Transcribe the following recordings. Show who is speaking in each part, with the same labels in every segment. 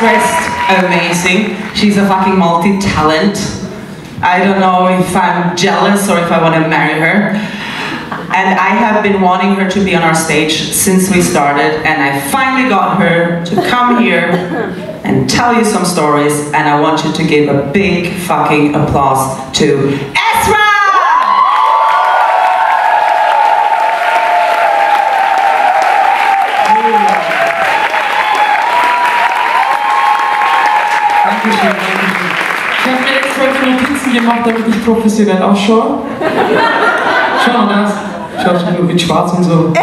Speaker 1: dressed amazing. She's a fucking multi-talent. I don't know if I'm jealous or if I want to marry her. And I have been wanting her to be on our stage since we started, and I finally got her to come here and tell you some stories. And I want you to give a big fucking applause to Ezra!
Speaker 2: Dankeschön, Dankeschön. Ich habe mir extra heute Notizen gemacht, damit ich professionell ausschaue. Schau mal das. Schaut schon mit schwarz und so.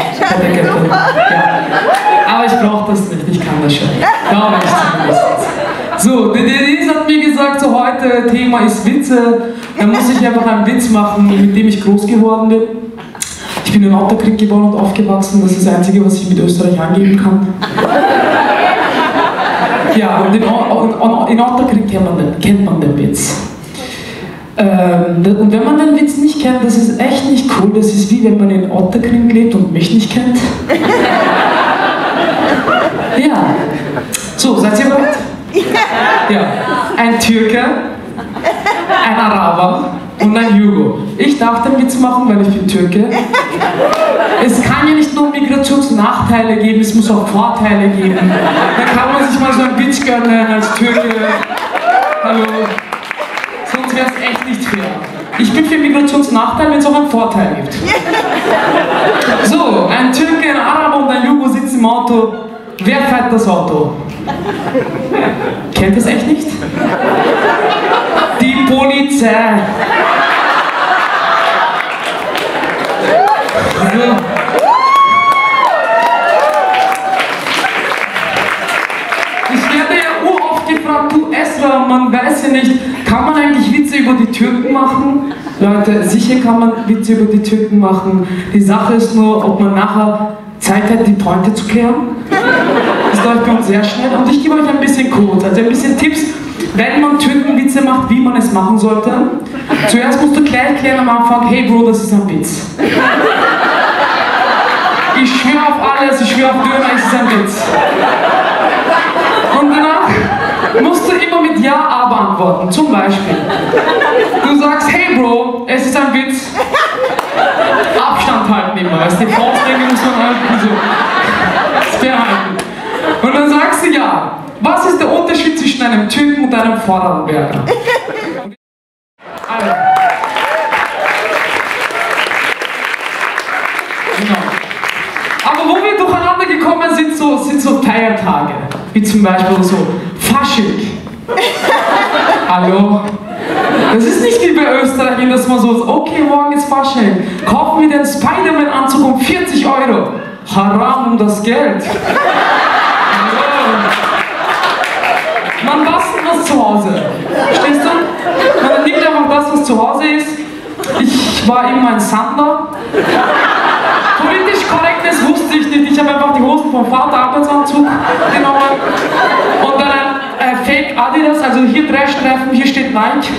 Speaker 2: Ja. Aber ich brauche das nicht, ich kann das schon. Glaube ich zumindest. So, der Denise hat mir gesagt, so heute Thema ist Witze. Da muss ich einfach einen Witz machen, mit dem ich groß geworden bin. Ich bin im Otterkrieg geboren und aufgewachsen, das ist das Einzige, was ich mit Österreich angeben kann. Ja, und in, in, in Otterkrieg kennt man den, kennt man den Witz. Ähm, und wenn man den Witz nicht kennt, das ist echt nicht cool. Das ist wie wenn man in Otterkring lebt und mich nicht kennt. ja. So, seid ihr bereit? Ja. Ein Türke, ein Araber und ein Jugo. Ich darf den Witz machen, weil ich bin Türke. Es kann ja nicht nur Migrationsnachteile geben, es muss auch Vorteile geben. Da kann man sich mal so einen Witz gönnen als Türke. Hallo. Sonst wäre es echt nicht fair. Ich bin für Migrationsnachteil, wenn es auch einen Vorteil gibt. So, ein Türke, ein Araber und ein Jugo sitzen im Auto. Wer fährt das Auto? Kennt es echt nicht? Die Polizei. Ich werde ja uroft gefragt, du Esra, man weiß ja nicht, kann man eigentlich Witze über die Türken machen? Leute, sicher kann man Witze über die Türken machen. Die Sache ist nur, ob man nachher Zeit hat, die Pointe zu klären. Das läuft bei uns sehr schnell. Und ich gebe euch ein bisschen Code, also ein bisschen Tipps, wenn man Türkenwitze macht, wie man es machen sollte. Zuerst musst du gleich klären am Anfang, hey Bro, das ist ein Witz. Ich schwöre auf alles, ich schwöre auf Döner, es ist ein Witz. Und danach musst du immer mit Ja, aber antworten. Zum Beispiel, du sagst, hey Bro, es ist ein Witz. Abstand halten immer, weißt du, die Faustregel muss man halten, so. Das behalten. Und dann sagst du ja. Was ist der Unterschied zwischen einem Türken und einem Vorarlberger? Also. Genau. Aber wo wir durcheinander gekommen sind, so, sind so Feiertage. Wie zum Beispiel so Fasching. Hallo? Das ist nicht wie bei Österreich, dass man so, okay, morgen ist Fasching. Kaufen wir den Spider-Man-Anzug um 40 Euro. Haram um das Geld. Man bastelt was zu Hause. Verstehst du? Man nimmt einfach das, was zu Hause ist. Ich war immer ein Sammler. Politisch korrektnes wusste ich nicht. Ich habe einfach die Hosen vom Vater Arbeitsanzug genommen und dann ein äh, Fake Adidas, also hier drei Streifen, hier steht Nike.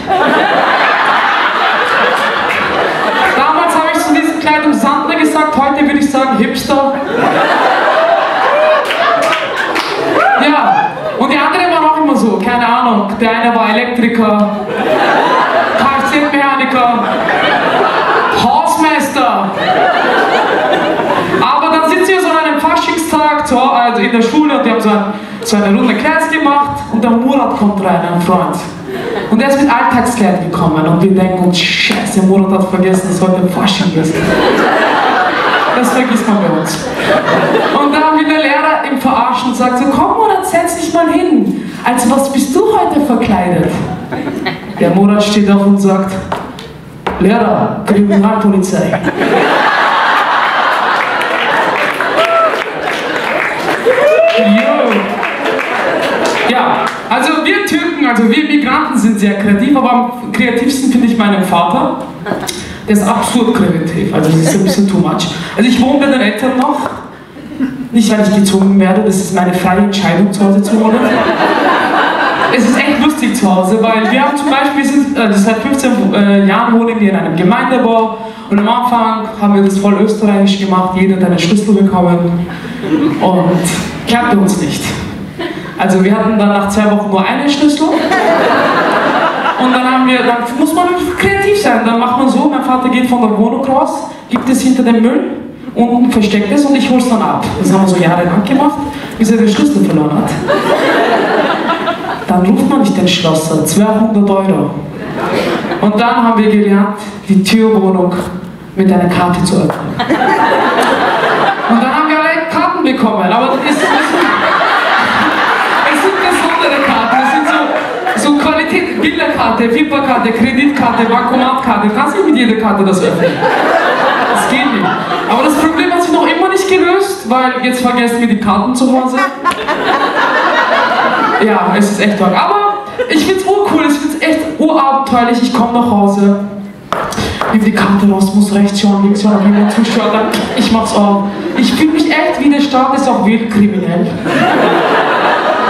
Speaker 2: Damals habe ich zu diesem Kleidung Sandler gesagt, heute würde ich sagen Hipster. Ja, und die anderen waren auch immer so, keine Ahnung. Der eine war Elektriker, Kfz-Mechaniker, Hausmeister. Aber dann sitzen wir so an einem Faschingstag so, also in der Schule und die haben so, ein, so eine Runde Kreis gemacht und der Murat kommt rein, ein Freund. Und er ist mit Alltagskleid gekommen und wir denken uns, scheiße, Murat hat vergessen, dass heute Fasching ist. Das vergisst man bei uns. Und dann haben wir der Lehrer im Verarschen und sagt so, komm Murat, setz dich mal hin. Als was bist du heute verkleidet? Der Murat steht auf und sagt, Lehrer, Kriminalpolizei. Ja, also wir Türken, also wir Migranten sind sehr kreativ, aber am kreativsten finde ich meinen Vater. Der ist absurd kreativ, also das ist ein bisschen too much. Also ich wohne bei den Eltern noch, nicht weil ich gezwungen werde, das ist meine freie Entscheidung zu Hause zu wohnen. Es ist echt lustig zu Hause, weil wir haben zum Beispiel, sind, äh, seit 15 äh, Jahren wohnen wir in einem Gemeindebau und am Anfang haben wir das voll österreichisch gemacht, jeder hat einen Schlüssel bekommen und klappte uns nicht. Also wir hatten dann nach zwei Wochen nur einen Schlüssel. Und dann haben wir, dann muss man kreativ sein. Dann macht man so, mein Vater geht von der Wohnung raus, gibt es hinter dem Müll und versteckt es und ich hole es dann ab. Das haben wir so jahrelang gemacht, bis er den Schlüssel verloren hat. Dann ruft man nicht den Schlosser, 200 Euro. Und dann haben wir gelernt, die Türwohnung mit einer Karte zu öffnen. Und dann haben wir alle Karten bekommen, aber das ist, es sind besondere Karten, es sind so, so Bilderkarte, Fieberkarte, Kreditkarte, Bankomatkarte, kannst nicht mit jeder Karte das öffnen. Das geht nicht. Aber das Problem hat sich noch immer nicht gelöst, weil jetzt vergessen wir die Karten zu Hause. Ja, es ist echt toll. Aber ich find's urcool, ich find's echt urabenteuerlich. Ich komme nach Hause, nehme die Karte raus, muss rechts schauen, links schauen, jemand zuschaut. Dann, ich mach's auch. Ich fühle mich echt wie der Staat ist auch wild kriminell.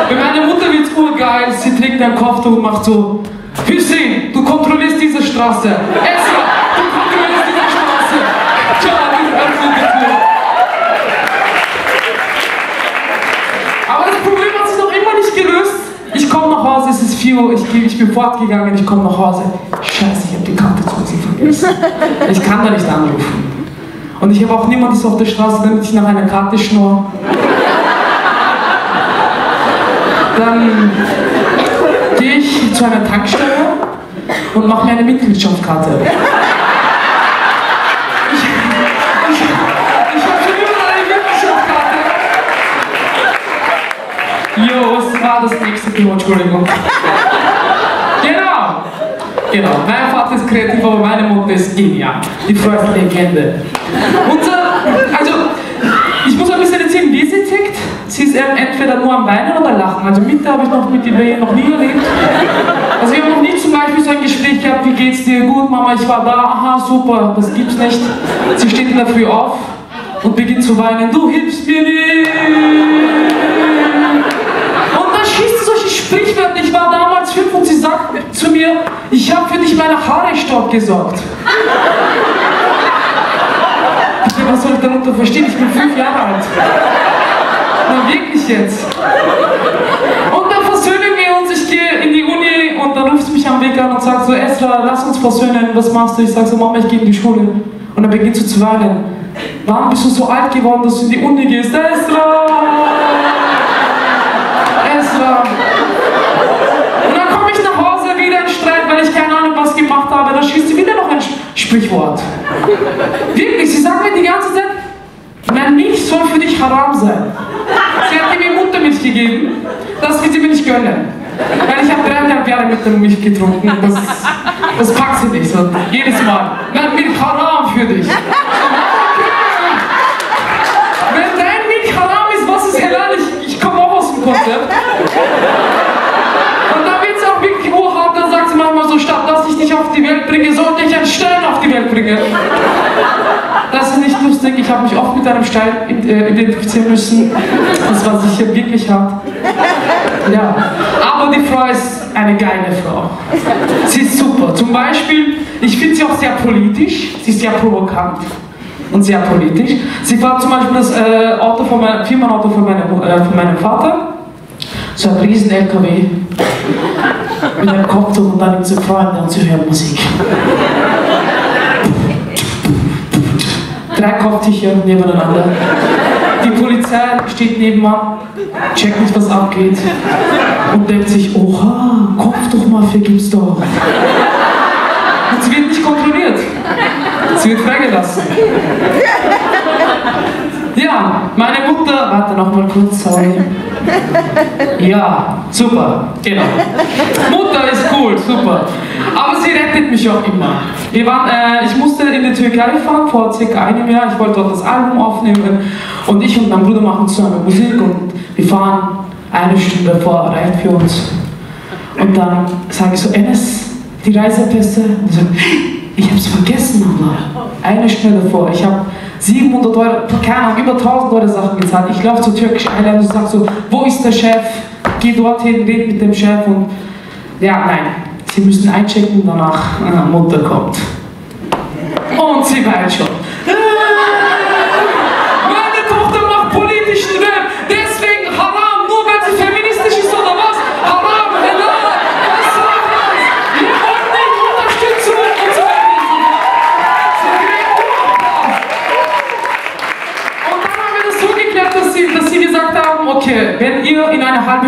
Speaker 2: Bei meiner Mutter wird's urgeil, sie trägt ein Kopftuch und macht so, Hüssein, du kontrollierst diese Straße. Esra, du kontrollierst diese Straße. Ciao, du öffnet die Tür. Aber das Problem hat sich noch immer nicht gelöst. Ich komme nach Hause, es ist 4 Uhr, ich, ich bin fortgegangen, ich komme nach Hause. Scheiße, ich habe die Karte zu Hause vergessen. Ich kann da nicht anrufen. Und ich habe auch niemanden auf der Straße, damit ich nach einer Karte schnurre. Dann gehe ich zu einer Tankstelle und mache mir eine Mitgliedschaftskarte. Jo, was war das nächste Thema? Entschuldigung. Genau. Genau. Mein Vater ist kreativ, aber meine Mutter ist genial. Die ist eine Legende. Unser, also, ich muss ein bisschen erzählen, wie sie tickt. Sie ist entweder nur am Weinen oder lachen. Also Mitte habe ich noch mit ihr noch nie erlebt. Also wir haben noch nie zum Beispiel so ein Gespräch gehabt, wie geht's dir? Gut, Mama, ich war da, aha, super, das gibt's nicht. Sie steht in der Früh auf und beginnt zu weinen, du hilfst mir nicht. Und dann schießt sie solche Sprichwörter. Ich war damals fünf und sie sagt zu mir, ich habe für dich meine Haare staub. Ich denke, was soll ich darunter verstehen? Ich bin fünf Jahre alt. Na wirklich jetzt. Und dann versöhnen wir uns. Ich gehe in die Uni und dann ruft sie mich am Weg an und sagt so, Esra, lass uns versöhnen. Was machst du? Ich sage so, Mama, ich gehe in die Schule. Und dann beginnt sie zu weinen. Warum bist du so alt geworden, dass du in die Uni gehst? Esra! Esra! Und dann komme ich nach Hause, wieder in Streit, weil ich keine schießt sie wieder noch ein Sprichwort. Wirklich, sie sagt mir die ganze Zeit, mein Milch soll für dich haram sein. Sie hat mir Muttermilch gegeben, das will sie mir nicht gönnen. Weil ich habe dreieinhalb Jahre Muttermilch getrunken. Das, das packt sie nicht. So, jedes Mal. Mein Milch haram für dich. Wenn dein Milch haram ist, was ist halal? Ich, ich komme auch aus dem Konzept. Die Welt bringe, sollte ich einen Stein auf die Welt bringen. Das ist nicht lustig, ich habe mich oft mit einem Stein äh, identifizieren müssen. Das war sicher wirklich hart. Ja, aber die Frau ist eine geile Frau. Sie ist super. Zum Beispiel, ich finde sie auch sehr politisch, sie ist sehr provokant und sehr politisch. Sie fährt zum Beispiel das äh, Auto von meinem, Firmenauto von meinem, äh, von meinem Vater, so ein riesen LKW mit einem Kopftuch und dann nimmt sie Freunde und sie hören Musik. Drei Kopftücher nebeneinander. Die Polizei steht nebenan, checkt nicht, was abgeht und denkt sich, oha, Kopftuchmafia gibt's doch. Sie wird nicht kontrolliert. Sie wird freigelassen. Ja, meine Mutter, warte noch mal kurz, sorry. Ja, super, genau. Mutter ist cool, super. Aber sie rettet mich auch immer. Wir waren, äh, ich musste in die Türkei fahren vor circa einem Jahr. Ich wollte dort das Album aufnehmen und ich und mein Bruder machen zusammen Musik und wir fahren eine Stunde vor, reicht für uns. Und dann sage ich so, Enes, die Reisepässe. Und so, ich hab's vergessen, Allah. Eine Stunde davor. Ich habe 700 Euro, keine Ahnung, über 1000 Euro Sachen gezahlt. Ich laufe zur Turkish Airlines und sage so, wo ist der Chef? Geh dorthin, red mit dem Chef und ja, nein, sie müssen einchecken, danach äh, Mutter kommt. Und sie weint schon. Meine Tochter macht politischen Rap, deswegen haram, nur weil sie feministisch ist,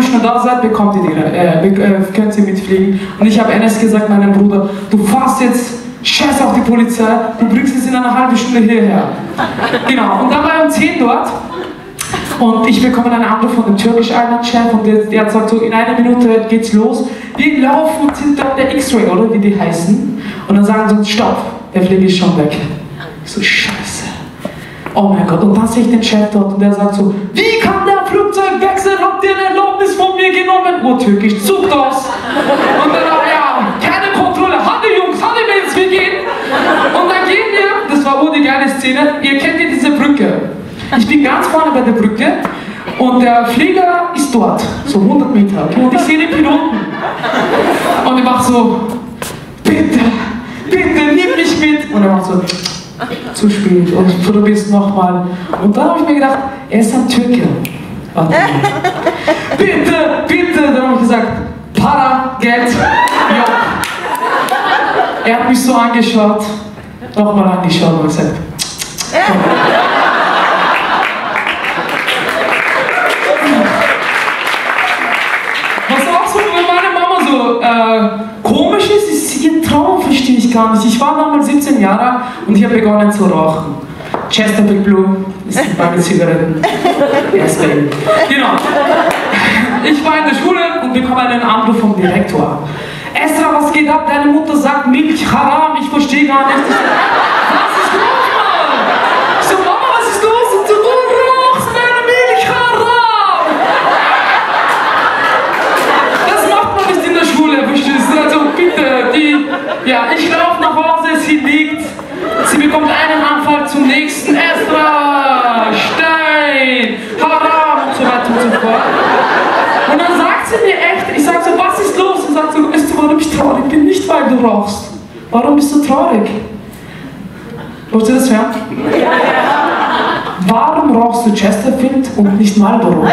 Speaker 2: ihr Stunde da seid, bekommt ihr die, äh, äh, könnt ihr mitfliegen. Und ich habe Enes gesagt, meinem Bruder, du fährst jetzt Scheiß auf die Polizei, du bringst es in einer halben Stunde hierher. Genau, und dann war er um 10 dort und ich bekomme einen Anruf von dem Turkish Island Chef und der, der sagt so, in einer Minute geht's los. Wir laufen und sind dort der X-Ray, oder wie die heißen. Und dann sagen sie uns, stopp, der Flieger ist schon weg. Ich so, scheiße. Oh mein Gott, und dann sehe ich den Chef dort und der sagt so, wie kann Flugzeug wechseln? Habt ihr eine Erlaubnis von mir genommen? Oh, Türkisch, zuckt aus. Und dann, ja, keine Kontrolle. Hadi Jungs, hadi Mädels, wir gehen. Und dann gehen wir, das war wohl die geile Szene, ihr kennt ja diese Brücke. Ich bin ganz vorne bei der Brücke und der Flieger ist dort, so 100 Meter. Und ich sehe den Piloten. Und ich mache so, bitte, bitte, nimm mich mit. Und er macht so, zu spät. Und es nochmal. Und dann habe ich mir gedacht, er ist ein Türke. Bitte, bitte. Dann habe ich gesagt, Para, Geld. Ja. Er hat mich so angeschaut, nochmal angeschaut und gesagt, Was auch so für meine Mama so äh, komisch ist, ist ihr Traum verstehe ich gar nicht. Ich war damals 17 Jahre und ich habe begonnen zu rauchen. Chesterfield Blue ist meine Zigaretten. Erstmal. Genau. Ich war in der Schule und bekomme einen Anruf vom Direktor. Esra, was geht ab? Deine Mutter sagt Milch, Haram, ich verstehe gar nicht. Ich was ist los, Mann? Ich so, Mama, was ist los? Und so, du rauchst meine Milch, Haram! Das macht man nicht in der Schule, verstehst du? Also bitte, die, ja, ich laufe nach Hause, sie liegt, sie bekommt einen Anfall zum nächsten, Esra, Stein, Haram und so weiter und so fort. Und dann sagt sie mir echt, ich sag so, was ist los? Sie sagt so, weißt du, warum ich traurig bin? Nicht, weil du rauchst. Warum bist du traurig? Wollt ihr das hören? Warum rauchst du Chesterfield und nicht Marlboro?